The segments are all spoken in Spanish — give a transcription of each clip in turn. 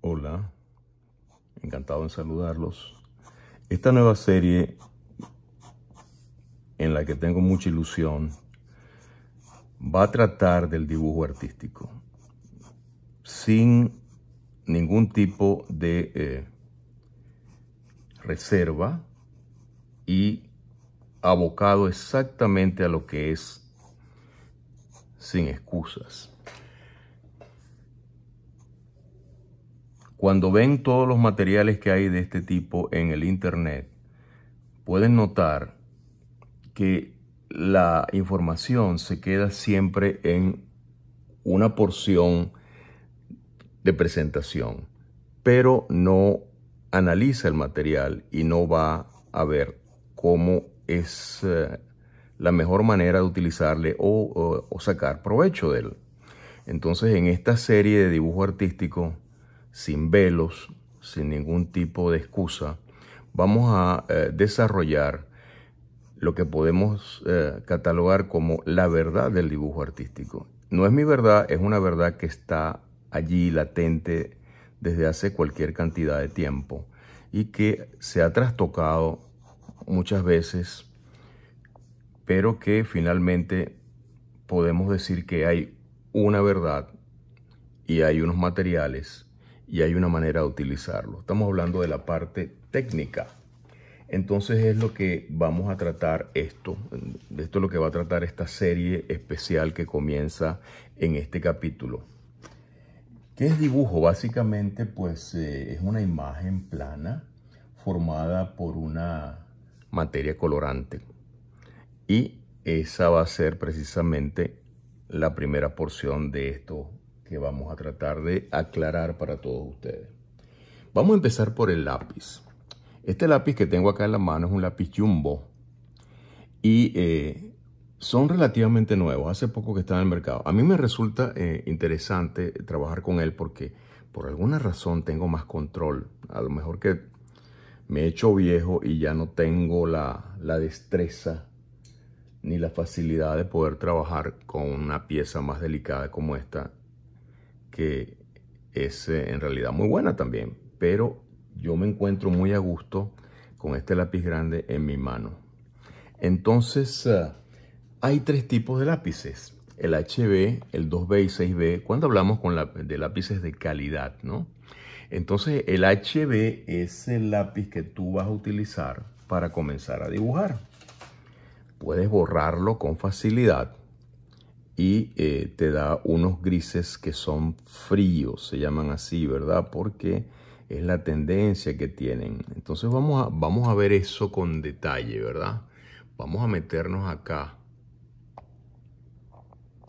Hola, encantado en saludarlos. Esta nueva serie en la que tengo mucha ilusión va a tratar del dibujo artístico sin ningún tipo de eh, reserva y abocado exactamente a lo que es sin excusas. Cuando ven todos los materiales que hay de este tipo en el Internet, pueden notar que la información se queda siempre en una porción de presentación, pero no analiza el material y no va a ver cómo es eh, la mejor manera de utilizarle o, sacar provecho de él. Entonces, en esta serie de dibujo artístico, sin velos, sin ningún tipo de excusa, vamos a eh, desarrollar lo que podemos eh, catalogar como la verdad del dibujo artístico. No es mi verdad, es una verdad que está allí latente desde hace cualquier cantidad de tiempo y que se ha trastocado muchas veces pero que finalmente podemos decir que hay una verdad y hay unos materiales y hay una manera de utilizarlo. Estamos hablando de la parte técnica. Entonces es lo que vamos a tratar esto, esto es lo que va a tratar esta serie especial que comienza en este capítulo. ¿Qué es dibujo? Básicamente pues eh, es una imagen plana formada por una materia colorante y esa va a ser precisamente la primera porción de esto que vamos a tratar de aclarar para todos ustedes. Vamos a empezar por el lápiz. Este lápiz que tengo acá en la mano es un lápiz Jumbo y eh, son relativamente nuevos. Hace poco que están en el mercado. A mí me resulta eh, interesante trabajar con él porque por alguna razón tengo más control. A lo mejor que me he hecho viejo y ya no tengo la, la destreza ni la facilidad de poder trabajar con una pieza más delicada como esta, que es eh, en realidad muy buena también, pero yo me encuentro muy a gusto con este lápiz grande en mi mano. Entonces, eh, hay tres tipos de lápices, el HB, el 2B y 6B, cuando hablamos con de lápices de calidad, ¿no? Entonces, el HB es el lápiz que tú vas a utilizar para comenzar a dibujar puedes borrarlo con facilidad y eh, te da unos grises que son fríos, se llaman así, ¿verdad? Porque es la tendencia que tienen. Entonces vamos a, vamos a ver eso con detalle, ¿verdad? Vamos a meternos acá,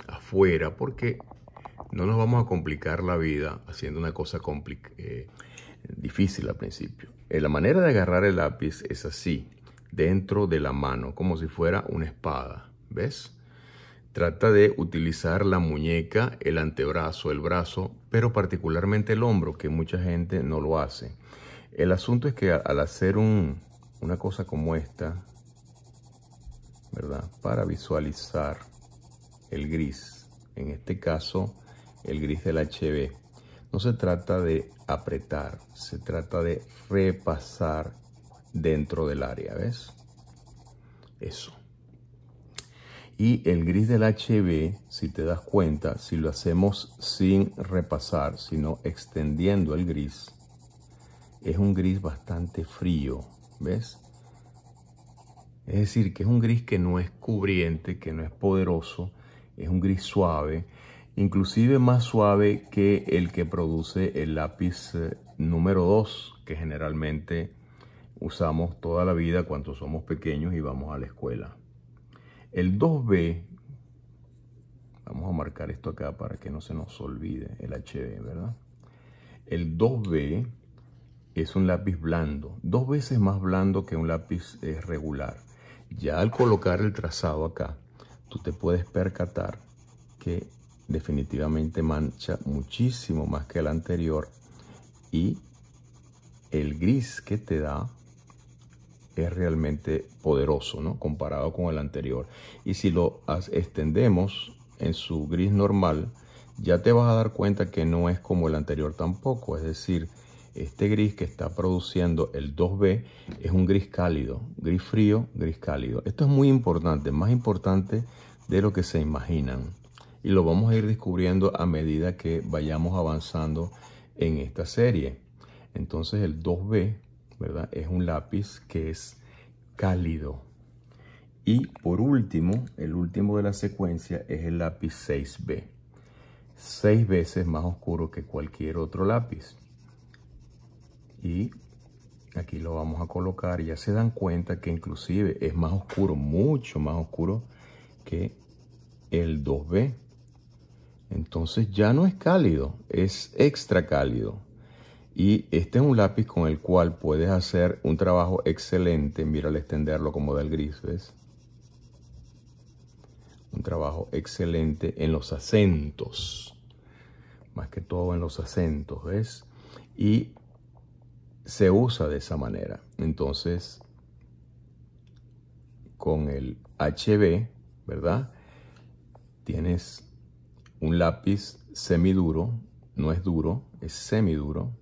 afuera, porque no nos vamos a complicar la vida haciendo una cosa eh, difícil al principio. Eh, la manera de agarrar el lápiz es así dentro de la mano, como si fuera una espada. ¿Ves? Trata de utilizar la muñeca, el antebrazo, el brazo, pero particularmente el hombro, que mucha gente no lo hace. El asunto es que al hacer una cosa como esta, ¿verdad? Para visualizar el gris, en este caso el gris del HB, no se trata de apretar, se trata de repasar dentro del área, ¿ves? Eso. Y el gris del HB, si te das cuenta, si lo hacemos sin repasar, sino extendiendo el gris, es un gris bastante frío, ¿ves? Es decir, que es un gris que no es cubriente, que no es poderoso, es un gris suave, inclusive más suave que el que produce el lápiz eh, número 2, que generalmente usamos toda la vida cuando somos pequeños y vamos a la escuela. El 2B, vamos a marcar esto acá para que no se nos olvide el HB, ¿verdad? El 2B es un lápiz blando, dos veces más blando que un lápiz eh, regular. Ya al colocar el trazado acá, tú te puedes percatar que definitivamente mancha muchísimo más que el anterior y el gris que te da es realmente poderoso, ¿no? Comparado con el anterior. Y si lo extendemos en su gris normal, ya te vas a dar cuenta que no es como el anterior tampoco. Es decir, este gris que está produciendo el 2B es un gris cálido, gris frío, gris cálido. Esto es muy importante, más importante de lo que se imaginan. Y lo vamos a ir descubriendo a medida que vayamos avanzando en esta serie. Entonces el 2B, Es un lápiz que es cálido. Y por último, el último de la secuencia es el lápiz 6B. Seis veces más oscuro que cualquier otro lápiz. Y aquí lo vamos a colocar. Ya se dan cuenta que inclusive es más oscuro, mucho más oscuro que el 2B. Entonces ya no es cálido, es extra cálido. Y este es un lápiz con el cual puedes hacer un trabajo excelente. Mira al extenderlo como del gris, ¿ves? Un trabajo excelente en los acentos. Más que todo en los acentos, ¿ves? Y se usa de esa manera. Entonces, con el HB, ¿verdad? Tienes un lápiz semiduro, no es duro, es semiduro.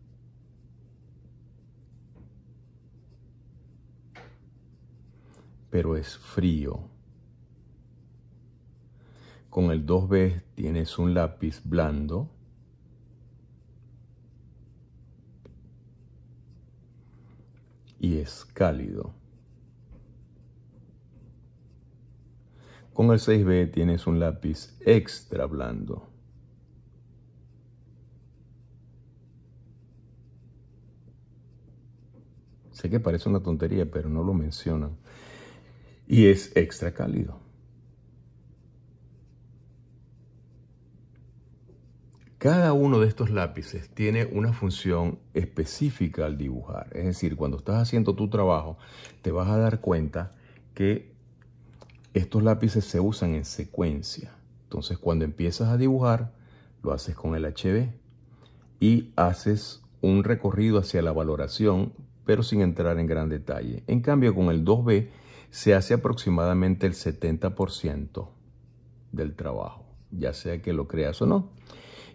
Pero es frío. Con el 2B tienes un lápiz blando y es cálido. Con el 6B tienes un lápiz extra blando. Sé que parece una tontería, pero no lo mencionan. Y es extra cálido. Cada uno de estos lápices tiene una función específica al dibujar. Es decir, cuando estás haciendo tu trabajo, te vas a dar cuenta que estos lápices se usan en secuencia. Entonces, cuando empiezas a dibujar, lo haces con el HB y haces un recorrido hacia la valoración, pero sin entrar en gran detalle. En cambio, con el 2B se hace aproximadamente el 70% del trabajo, ya sea que lo creas o no.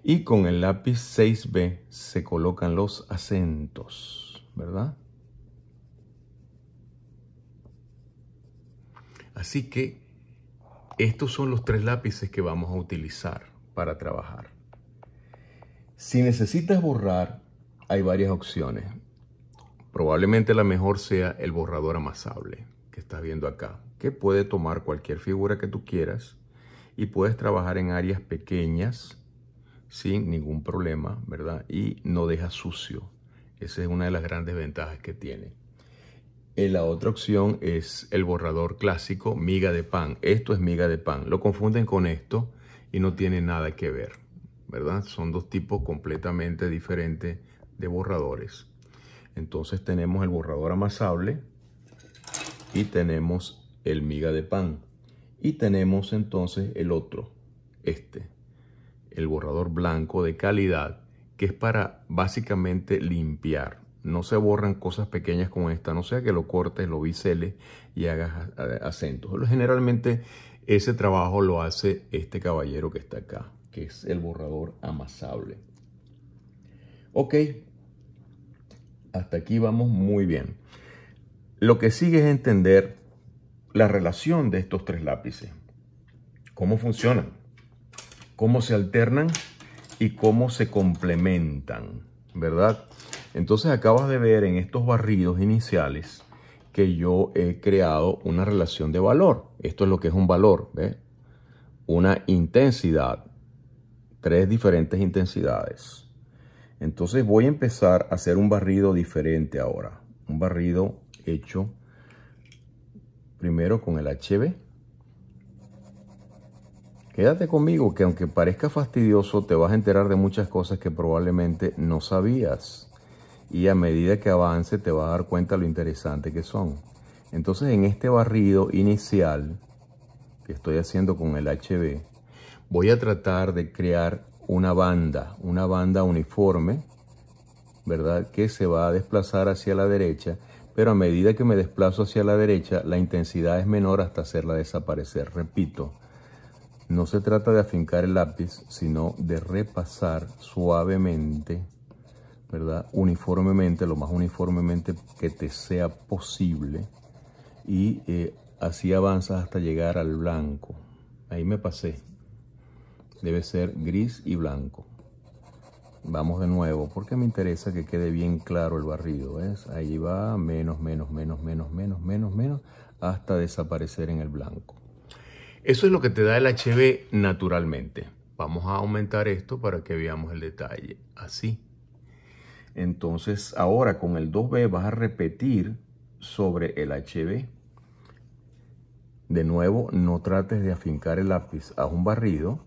Y con el lápiz 6B se colocan los acentos, ¿verdad? Así que estos son los tres lápices que vamos a utilizar para trabajar. Si necesitas borrar, hay varias opciones. Probablemente la mejor sea el borrador amasable que estás viendo acá, que puede tomar cualquier figura que tú quieras y puedes trabajar en áreas pequeñas sin ningún problema, ¿verdad? Y no deja sucio. Esa es una de las grandes ventajas que tiene. Eh, la otra opción es el borrador clásico miga de pan. Esto es miga de pan. Lo confunden con esto y no tiene nada que ver, ¿verdad? Son dos tipos completamente diferentes de borradores. Entonces tenemos el borrador amasable y tenemos el miga de pan. Y tenemos entonces el otro, este, el borrador blanco de calidad, que es para básicamente limpiar. No se borran cosas pequeñas como esta, no sea que lo cortes, lo biseles y hagas acentos. Generalmente ese trabajo lo hace este caballero que está acá, que es el borrador amasable. Ok, hasta aquí vamos muy bien. Lo que sigue es entender la relación de estos tres lápices. ¿Cómo funcionan? cómo se alternan y cómo se complementan, ¿verdad? Entonces acabas de ver en estos barridos iniciales que yo he creado una relación de valor. Esto es lo que es un valor, ¿ves? Una intensidad, tres diferentes intensidades. Entonces voy a empezar a hacer un barrido diferente ahora. Un barrido hecho primero con el HB Quédate conmigo que aunque parezca fastidioso, te vas a enterar de muchas cosas que probablemente no sabías. Y a medida que avance te vas a dar cuenta lo interesante que son. Entonces en este barrido inicial que estoy haciendo con el HB, voy a tratar de crear una banda, una banda uniforme, ¿verdad? Que se va a desplazar hacia la derecha, pero a medida que me desplazo hacia la derecha, la intensidad es menor hasta hacerla desaparecer. Repito, No se trata de afincar el lápiz, sino de repasar suavemente, ¿verdad? Uniformemente, lo más uniformemente que te sea posible. Y eh, así avanzas hasta llegar al blanco. Ahí me pasé. Debe ser gris y blanco. Vamos de nuevo, porque me interesa que quede bien claro el barrido, ¿ves? Ahí va, menos, menos, menos, menos, menos, menos, menos, hasta desaparecer en el blanco. Eso es lo que te da el HB naturalmente. Vamos a aumentar esto para que veamos el detalle. Así. Entonces, ahora con el 2B vas a repetir sobre el HB. De nuevo, no trates de afincar el lápiz a un barrido.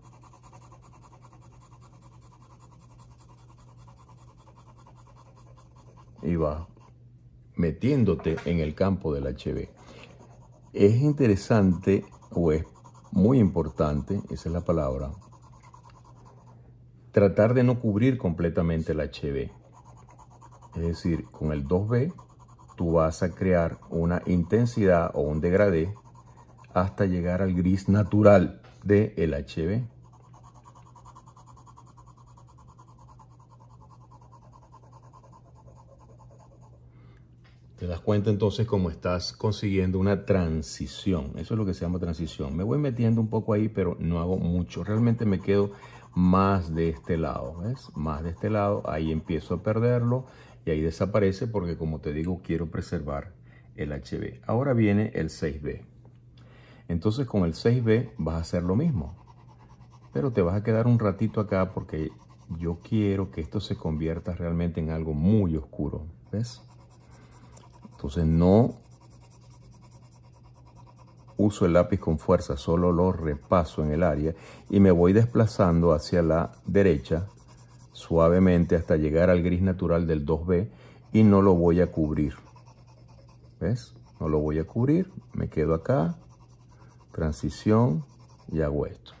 Y va metiéndote en el campo del HB. Es interesante o es muy importante, esa es la palabra, tratar de no cubrir completamente el HB. Es decir, con el 2B tú vas a crear una intensidad o un degradé hasta llegar al gris natural del el HB. Te das cuenta entonces cómo estás consiguiendo una transición. Eso es lo que se llama transición. Me voy metiendo un poco ahí, pero no hago mucho. Realmente me quedo más de este lado, ¿ves? Más de este lado. Ahí empiezo a perderlo y ahí desaparece porque, como te digo, quiero preservar el HB. Ahora viene el 6B. Entonces con el 6B vas a hacer lo mismo. Pero te vas a quedar un ratito acá porque yo quiero que esto se convierta realmente en algo muy oscuro. ¿Ves? Entonces no uso el lápiz con fuerza, solo lo repaso en el área y me voy desplazando hacia la derecha suavemente hasta llegar al gris natural del 2B y no lo voy a cubrir. ¿Ves? No lo voy a cubrir, me quedo acá, transición y hago esto.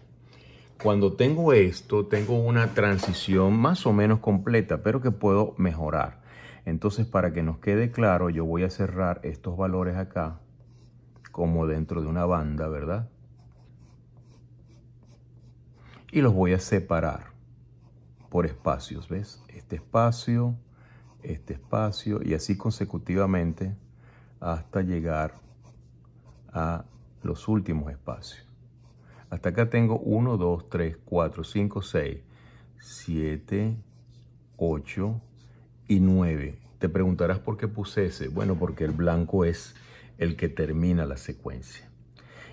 Cuando tengo esto, tengo una transición más o menos completa, pero que puedo mejorar. Entonces, para que nos quede claro, yo voy a cerrar estos valores acá, como dentro de una banda, ¿verdad? Y los voy a separar por espacios, ¿ves? Este espacio, este espacio, y así consecutivamente hasta llegar a los últimos espacios. Hasta acá tengo 1, 2, 3, 4, 5, 6, 7, 8, y 9. Te preguntarás por qué puse ese. Bueno, porque el blanco es el que termina la secuencia.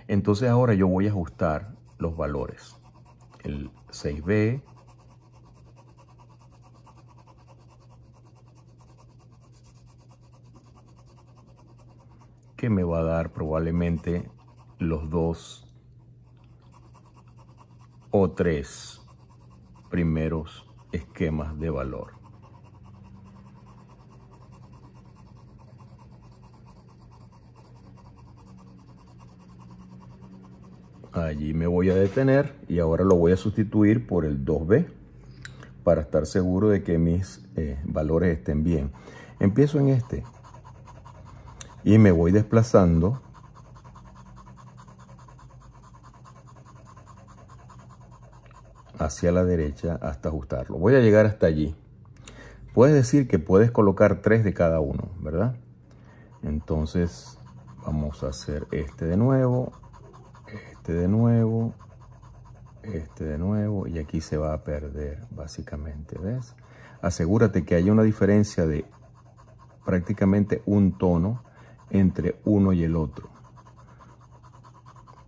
Entonces ahora yo voy a ajustar los valores. El 6B, que me va a dar probablemente los dos o tres primeros esquemas de valor. Allí me voy a detener y ahora lo voy a sustituir por el 2B para estar seguro de que mis eh, valores estén bien. Empiezo en este y me voy desplazando hacia la derecha hasta ajustarlo. Voy a llegar hasta allí. Puedes decir que puedes colocar tres de cada uno, ¿verdad? Entonces vamos a hacer este de nuevo este de nuevo, este de nuevo y aquí se va a perder básicamente, ¿ves? Asegúrate que haya una diferencia de prácticamente un tono entre uno y el otro.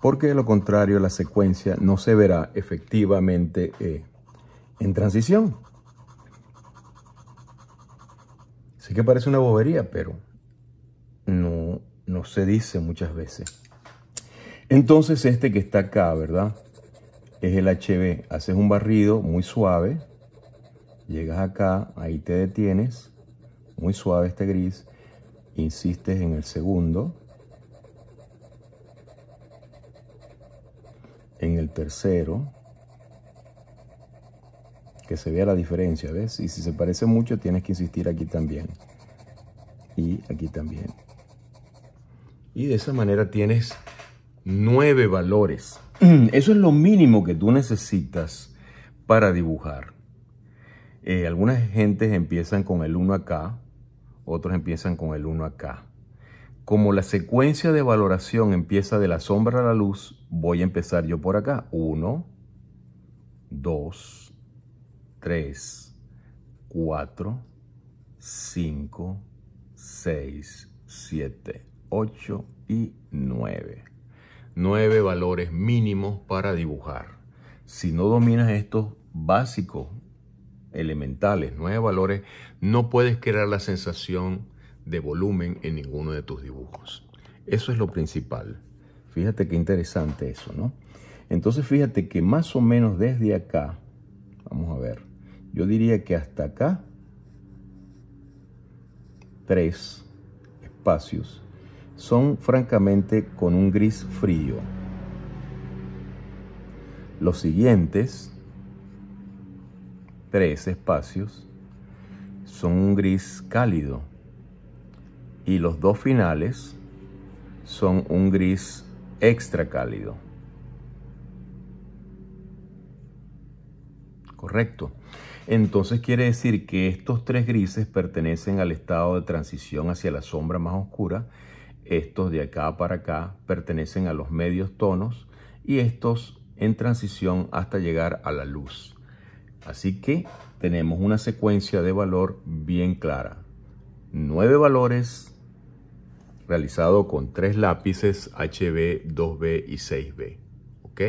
Porque de lo contrario la secuencia no se verá efectivamente eh, en transición. Sé que parece una bobería, pero no, no se dice muchas veces. Entonces este que está acá, ¿verdad? Es el HB. Haces un barrido muy suave. Llegas acá, ahí te detienes. Muy suave este gris. Insistes en el segundo. En el tercero. Que se vea la diferencia, ¿ves? Y si se parece mucho, tienes que insistir aquí también. Y aquí también. Y de esa manera tienes nueve valores. Eso es lo mínimo que tú necesitas para dibujar. Eh, algunas gentes empiezan con el 1 acá, otros empiezan con el 1 acá. Como la secuencia de valoración empieza de la sombra a la luz, voy a empezar yo por acá. 1, 2, 3, 4, 5, 6, 7, 8 y 9. 9 valores mínimos para dibujar. Si no dominas estos básicos, elementales, 9 valores, no puedes crear la sensación de volumen en ninguno de tus dibujos. Eso es lo principal. Fíjate qué interesante eso, ¿no? Entonces fíjate que más o menos desde acá, vamos a ver, yo diría que hasta acá, tres espacios son francamente con un gris frío. Los siguientes tres espacios son un gris cálido y los dos finales son un gris extra cálido. Correcto. Entonces quiere decir que estos tres grises pertenecen al estado de transición hacia la sombra más oscura. Estos de acá para acá pertenecen a los medios tonos y estos en transición hasta llegar a la luz. Así que tenemos una secuencia de valor bien clara. Nueve valores realizado con tres lápices HB, 2B y 6B. ¿Ok?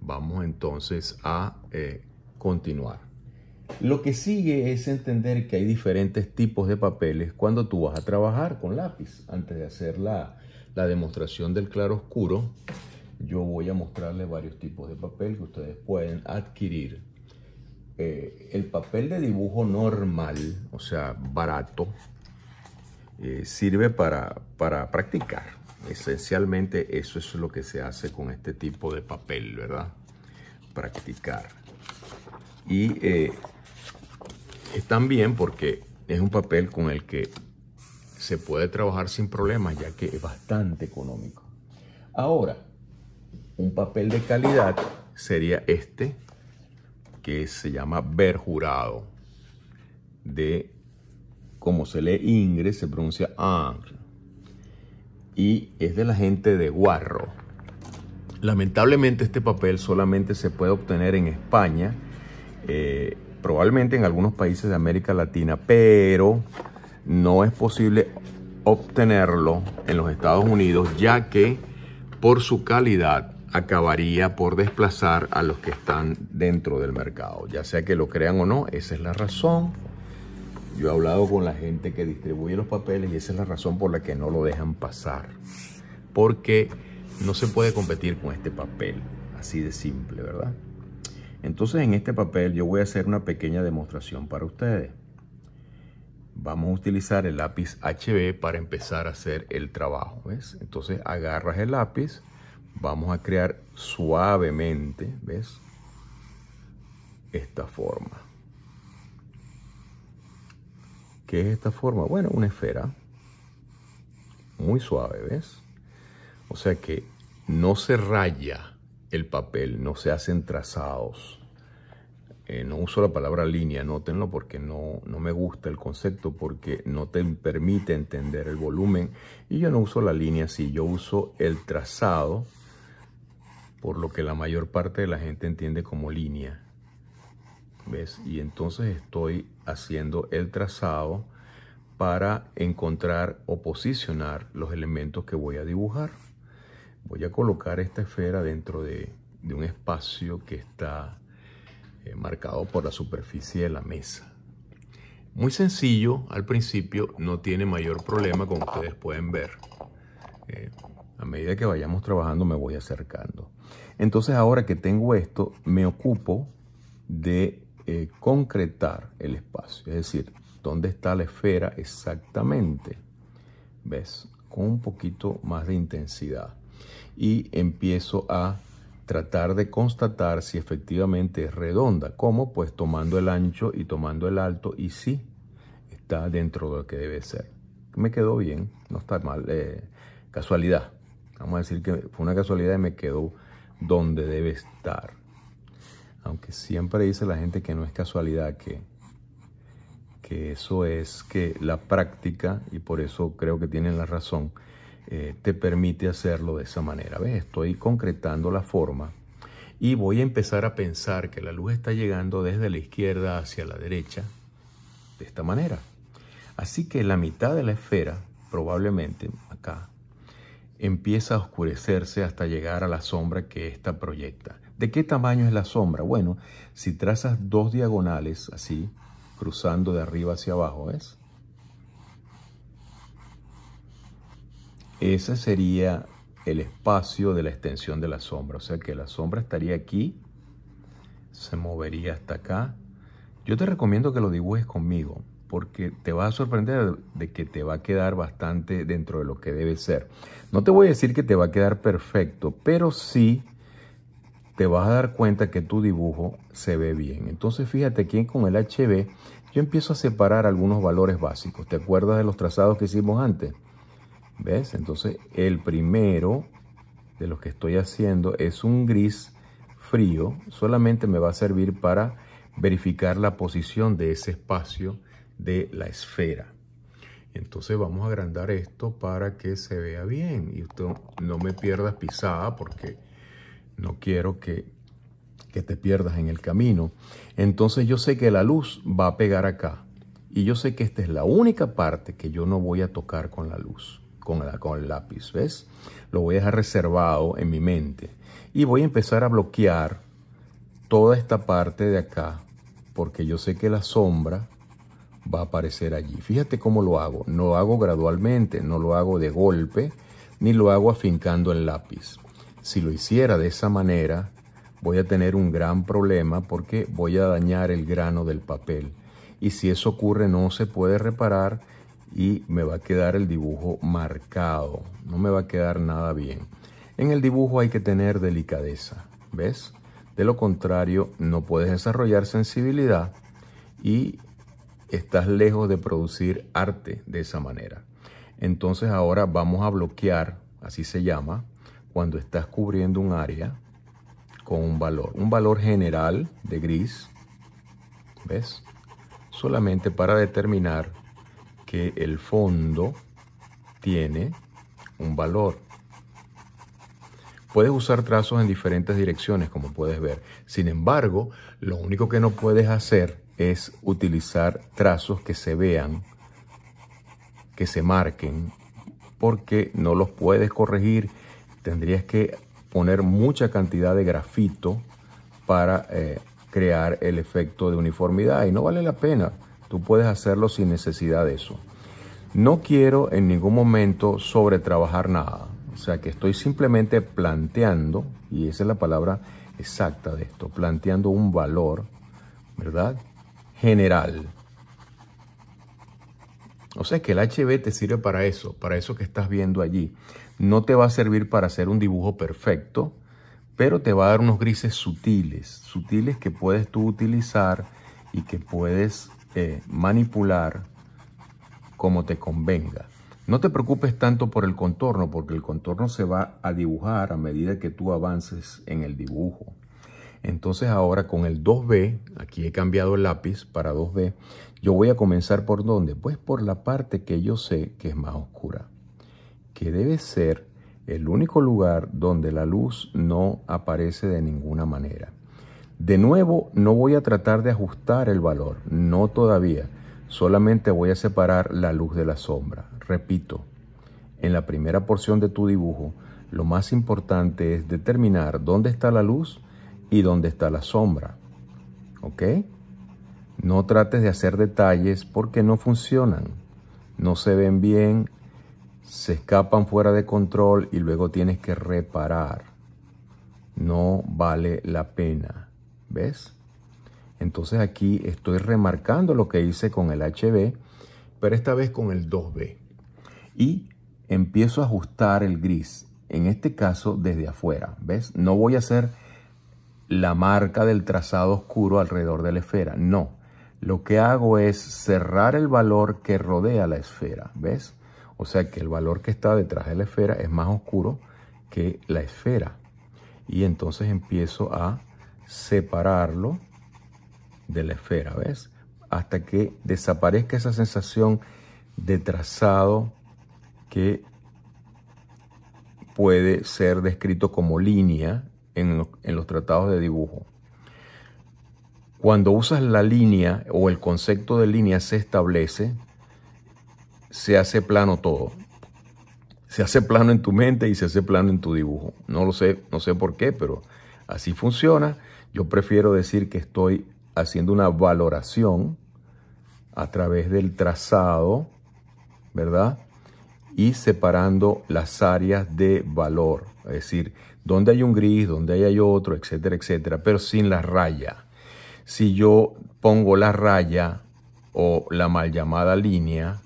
Vamos entonces a eh, continuar. Lo que sigue es entender que hay diferentes tipos de papeles cuando tú vas a trabajar con lápiz. Antes de hacer la, demostración del claro oscuro, yo voy a mostrarles varios tipos de papel que ustedes pueden adquirir. Eh, el papel de dibujo normal, o sea, barato, eh, sirve para, para practicar. Esencialmente eso es lo que se hace con este tipo de papel, ¿verdad? Practicar. Y eh, están bien porque es un papel con el que se puede trabajar sin problemas, ya que es bastante económico. Ahora, un papel de calidad sería este, que se llama Berjurado, de, como se lee Ingre, se pronuncia Angre, y es de la gente de Guarro. Lamentablemente este papel solamente se puede obtener en España, eh, probablemente en algunos países de América Latina, pero no es posible obtenerlo en los Estados Unidos, ya que por su calidad acabaría por desplazar a los que están dentro del mercado. Ya sea que lo crean o no, esa es la razón. Yo he hablado con la gente que distribuye los papeles y esa es la razón por la que no lo dejan pasar. Porque no se puede competir con este papel, así de simple, ¿verdad? Entonces en este papel yo voy a hacer una pequeña demostración para ustedes. Vamos a utilizar el lápiz HB para empezar a hacer el trabajo. ¿ves? Entonces agarras el lápiz, vamos a crear suavemente, ¿ves? Esta forma. ¿Qué es esta forma? Bueno, una esfera muy suave, ¿ves? O sea que no se raya el papel, no se hacen trazados. Eh, no uso la palabra línea, nótenlo porque no, no me gusta el concepto, porque no te permite entender el volumen. Y yo no uso la línea así, yo uso el trazado, por lo que la mayor parte de la gente entiende como línea. ¿Ves? Y entonces estoy haciendo el trazado para encontrar o posicionar los elementos que voy a dibujar. Voy a colocar esta esfera dentro de, un espacio que está eh, marcado por la superficie de la mesa. Muy sencillo al principio, no tiene mayor problema como ustedes pueden ver. Eh, a medida que vayamos trabajando me voy acercando. Entonces ahora que tengo esto, me ocupo de eh, concretar el espacio. Es decir, dónde está la esfera exactamente. ¿Ves? Con un poquito más de intensidad y empiezo a tratar de constatar si efectivamente es redonda. ¿Cómo? Pues tomando el ancho y tomando el alto y sí, está dentro de lo que debe ser. Me quedó bien, no está mal. Eh, casualidad. Vamos a decir que fue una casualidad y me quedó donde debe estar. Aunque siempre dice la gente que no es casualidad, que, que eso es que la práctica, y por eso creo que tienen la razón, eh, te permite hacerlo de esa manera. ¿Ves? Estoy concretando la forma y voy a empezar a pensar que la luz está llegando desde la izquierda hacia la derecha de esta manera. Así que la mitad de la esfera, probablemente acá, empieza a oscurecerse hasta llegar a la sombra que ésta proyecta. ¿De qué tamaño es la sombra? Bueno, si trazas dos diagonales así, cruzando de arriba hacia abajo, ¿ves? Ese sería el espacio de la extensión de la sombra. O sea que la sombra estaría aquí, se movería hasta acá. Yo te recomiendo que lo dibujes conmigo porque te vas a sorprender de que te va a quedar bastante dentro de lo que debe ser. No te voy a decir que te va a quedar perfecto, pero sí te vas a dar cuenta que tu dibujo se ve bien. Entonces fíjate aquí con el HB yo empiezo a separar algunos valores básicos. ¿Te acuerdas de los trazados que hicimos antes? ¿Ves? Entonces el primero de lo que estoy haciendo es un gris frío. Solamente me va a servir para verificar la posición de ese espacio de la esfera. Entonces vamos a agrandar esto para que se vea bien. Y no me pierdas pisada porque no quiero que, que te pierdas en el camino. Entonces yo sé que la luz va a pegar acá. Y yo sé que esta es la única parte que yo no voy a tocar con la luz con, el lápiz, ¿ves? Lo voy a dejar reservado en mi mente. Y voy a empezar a bloquear toda esta parte de acá, porque yo sé que la sombra va a aparecer allí. Fíjate cómo lo hago. No lo hago gradualmente, no lo hago de golpe, ni lo hago afincando el lápiz. Si lo hiciera de esa manera, voy a tener un gran problema porque voy a dañar el grano del papel. Y si eso ocurre no se puede reparar y me va a quedar el dibujo marcado, no me va a quedar nada bien. En el dibujo hay que tener delicadeza, ¿ves? De lo contrario, no puedes desarrollar sensibilidad y estás lejos de producir arte de esa manera. Entonces ahora vamos a bloquear, así se llama, cuando estás cubriendo un área con un valor. Un valor general de gris, ¿ves? Solamente para determinar el fondo tiene un valor. Puedes usar trazos en diferentes direcciones, como puedes ver. Sin embargo, lo único que no puedes hacer es utilizar trazos que se vean, que se marquen, porque no los puedes corregir. Tendrías que poner mucha cantidad de grafito para eh, crear el efecto de uniformidad y no vale la pena. Tú puedes hacerlo sin necesidad de eso. No quiero en ningún momento sobretrabajar nada. O sea que estoy simplemente planteando, y esa es la palabra exacta de esto, planteando un valor, ¿verdad? General. O sea que el HB te sirve para eso, para eso que estás viendo allí. No te va a servir para hacer un dibujo perfecto, pero te va a dar unos grises sutiles, sutiles que puedes tú utilizar y que puedes eh, manipular como te convenga. No te preocupes tanto por el contorno, porque el contorno se va a dibujar a medida que tú avances en el dibujo. Entonces ahora con el 2B, aquí he cambiado el lápiz para 2B, yo voy a comenzar por dónde? Pues por la parte que yo sé que es más oscura, que debe ser el único lugar donde la luz no aparece de ninguna manera. De nuevo, no voy a tratar de ajustar el valor, no todavía. Solamente voy a separar la luz de la sombra. Repito, en la primera porción de tu dibujo, lo más importante es determinar dónde está la luz y dónde está la sombra. ¿Ok? No trates de hacer detalles porque no funcionan, no se ven bien, se escapan fuera de control y luego tienes que reparar. No vale la pena. ¿Ves? Entonces aquí estoy remarcando lo que hice con el HB, pero esta vez con el 2B. Y empiezo a ajustar el gris, en este caso desde afuera, ¿ves? No voy a hacer la marca del trazado oscuro alrededor de la esfera, no. Lo que hago es cerrar el valor que rodea la esfera, ¿ves? O sea que el valor que está detrás de la esfera es más oscuro que la esfera. Y entonces empiezo a separarlo de la esfera, ¿ves? Hasta que desaparezca esa sensación de trazado que puede ser descrito como línea en, los tratados de dibujo. Cuando usas la línea o el concepto de línea se establece, se hace plano todo. Se hace plano en tu mente y se hace plano en tu dibujo. No lo sé, no sé por qué, pero así funciona. Yo prefiero decir que estoy haciendo una valoración a través del trazado, ¿verdad? Y separando las áreas de valor, es decir, donde hay un gris, donde hay otro, etcétera, etcétera, pero sin la raya. Si yo pongo la raya o la mal llamada línea,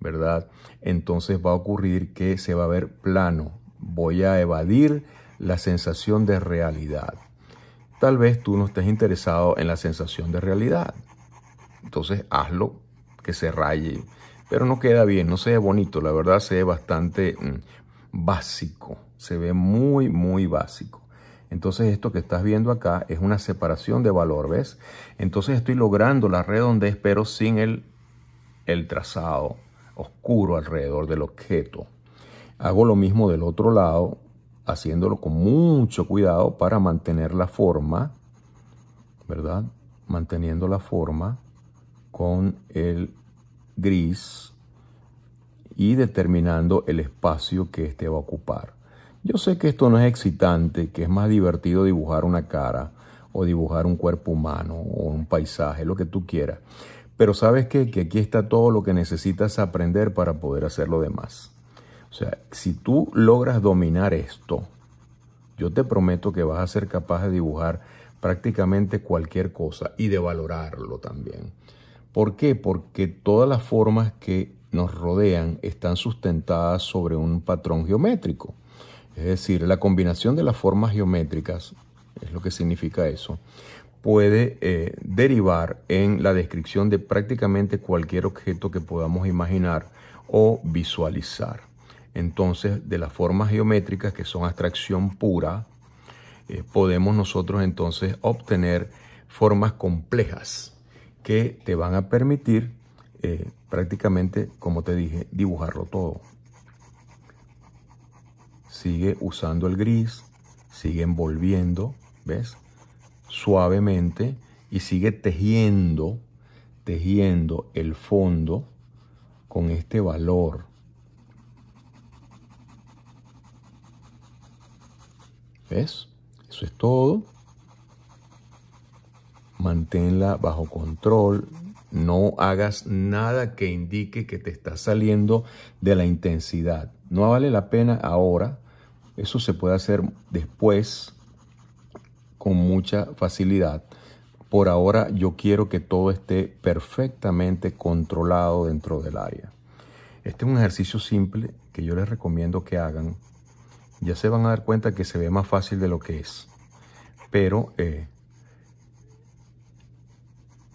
¿verdad? Entonces va a ocurrir que se va a ver plano. Voy a evadir la sensación de realidad. Tal vez tú no estés interesado en la sensación de realidad. Entonces hazlo que se raye. Pero no queda bien, no se ve bonito. La verdad se ve bastante mm, básico. Se ve muy, muy básico. Entonces esto que estás viendo acá es una separación de valor, ¿ves? Entonces estoy logrando la redondez, pero sin el, el trazado oscuro alrededor del objeto. Hago lo mismo del otro lado, haciéndolo con mucho cuidado para mantener la forma, ¿verdad? Manteniendo la forma con el gris y determinando el espacio que éste va a ocupar. Yo sé que esto no es excitante, que es más divertido dibujar una cara o dibujar un cuerpo humano o un paisaje, lo que tú quieras. Pero sabes qué? que aquí está todo lo que necesitas aprender para poder hacer lo demás. O sea, si tú logras dominar esto, yo te prometo que vas a ser capaz de dibujar prácticamente cualquier cosa y de valorarlo también. ¿Por qué? Porque todas las formas que nos rodean están sustentadas sobre un patrón geométrico. Es decir, la combinación de las formas geométricas, es lo que significa eso, puede eh, derivar en la descripción de prácticamente cualquier objeto que podamos imaginar o visualizar. Entonces, de las formas geométricas que son abstracción pura, eh, podemos nosotros entonces obtener formas complejas que te van a permitir eh, prácticamente, como te dije, dibujarlo todo. Sigue usando el gris, sigue envolviendo, ¿ves? Suavemente y sigue tejiendo, tejiendo el fondo con este valor ¿Ves? Eso es todo. Manténla bajo control. No hagas nada que indique que te está saliendo de la intensidad. No vale la pena ahora. Eso se puede hacer después con mucha facilidad. Por ahora yo quiero que todo esté perfectamente controlado dentro del área. Este es un ejercicio simple que yo les recomiendo que hagan ya se van a dar cuenta que se ve más fácil de lo que es. Pero eh,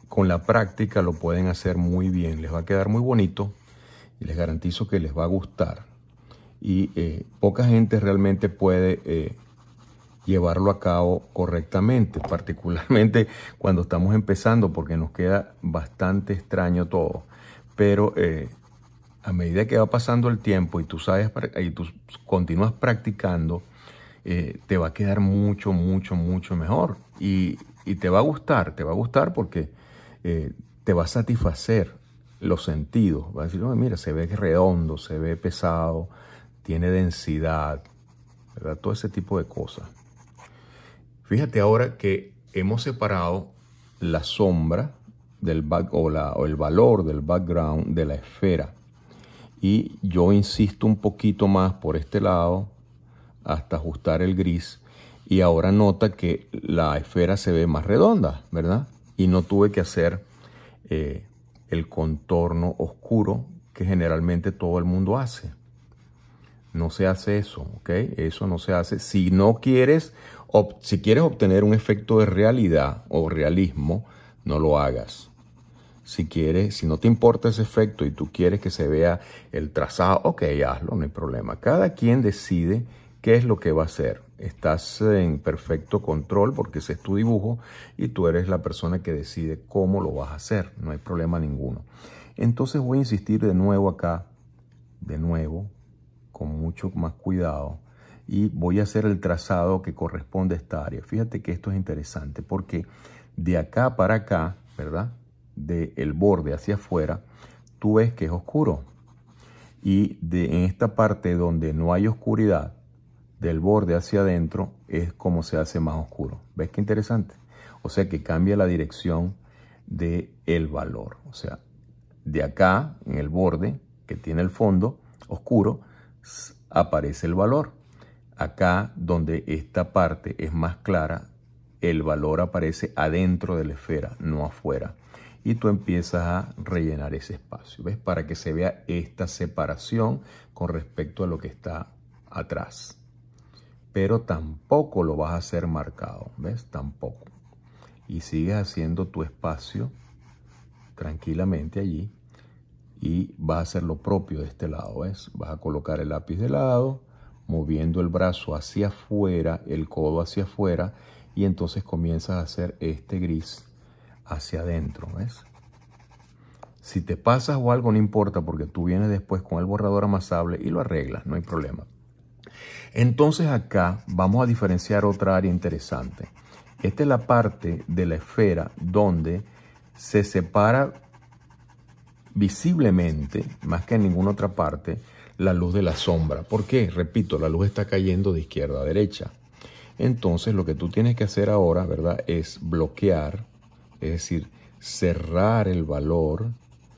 con la práctica lo pueden hacer muy bien. Les va a quedar muy bonito y les garantizo que les va a gustar. Y eh, poca gente realmente puede eh, llevarlo a cabo correctamente, particularmente cuando estamos empezando, porque nos queda bastante extraño todo. Pero a medida que va pasando el tiempo y tú sabes y tú continúas practicando, eh, te va a quedar mucho, mucho, mucho mejor. Y, te va a gustar, te va a gustar porque eh, te va a satisfacer los sentidos. Va a decir, mira, se ve redondo, se ve pesado, tiene densidad, ¿verdad? Todo ese tipo de cosas. Fíjate ahora que hemos separado la sombra del o el valor del background de la esfera y yo insisto un poquito más por este lado hasta ajustar el gris y ahora nota que la esfera se ve más redonda, ¿verdad? Y no tuve que hacer eh, el contorno oscuro que generalmente todo el mundo hace. No se hace eso, ¿ok? Eso no se hace. Si no quieres, si quieres obtener un efecto de realidad o realismo, no lo hagas. Si quieres, si no te importa ese efecto y tú quieres que se vea el trazado, ok, hazlo, no hay problema. Cada quien decide ¿qué es lo que va a hacer? Estás en perfecto control porque ese es tu dibujo y tú eres la persona que decide cómo lo vas a hacer, no hay problema ninguno. Entonces voy a insistir de nuevo acá, de nuevo, con mucho más cuidado y voy a hacer el trazado que corresponde a esta área. Fíjate que esto es interesante porque de acá para acá, ¿verdad? Del el borde hacia afuera, tú ves que es oscuro. Y de, en esta parte donde no hay oscuridad, del borde hacia adentro, es como se hace más oscuro. ¿Ves qué interesante? O sea que cambia la dirección del el valor. O sea, de acá, en el borde que tiene el fondo oscuro, aparece el valor. Acá, donde esta parte es más clara, el valor aparece adentro de la esfera, no afuera. Y tú empiezas a rellenar ese espacio, ¿ves? Para que se vea esta separación con respecto a lo que está atrás. Pero tampoco lo vas a hacer marcado, ¿ves? Tampoco. Y sigues haciendo tu espacio tranquilamente allí y vas a hacer lo propio de este lado, ¿ves? Vas a colocar el lápiz de lado, moviendo el brazo hacia afuera, el codo hacia afuera, y entonces comienzas a hacer este gris hacia adentro, ¿ves? Si te pasas o algo no importa porque tú vienes después con el borrador amasable y lo arreglas, no hay problema. Entonces acá vamos a diferenciar otra área interesante. Esta es la parte de la esfera donde se separa visiblemente, más que en ninguna otra parte, la luz de la sombra. ¿Por qué? Repito, la luz está cayendo de izquierda a derecha. Entonces lo que tú tienes que hacer ahora, ¿verdad? Es bloquear, es decir, cerrar el valor